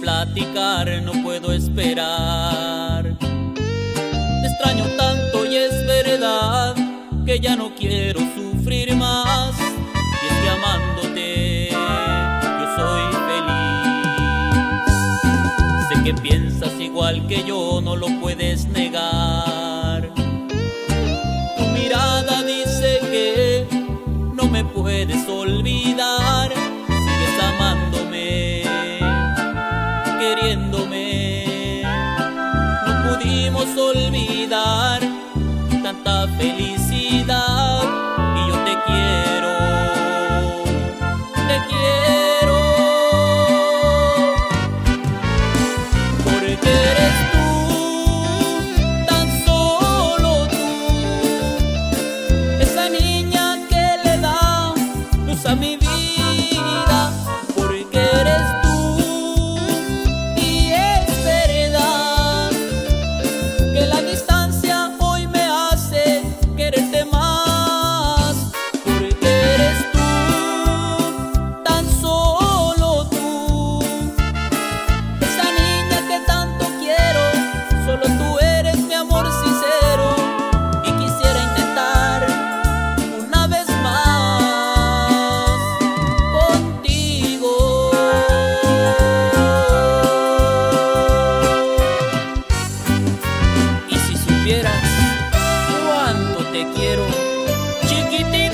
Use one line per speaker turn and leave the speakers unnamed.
platicar, no puedo esperar. Te extraño tanto y es verdad que ya no quiero sufrir más. Y es que amándote yo soy feliz. Sé que piensas igual que yo, no lo puedes negar. Tu mirada dice que no me puedes olvidar queriéndome. No pudimos olvidar tanta felicidad. te quiero, chiquitita.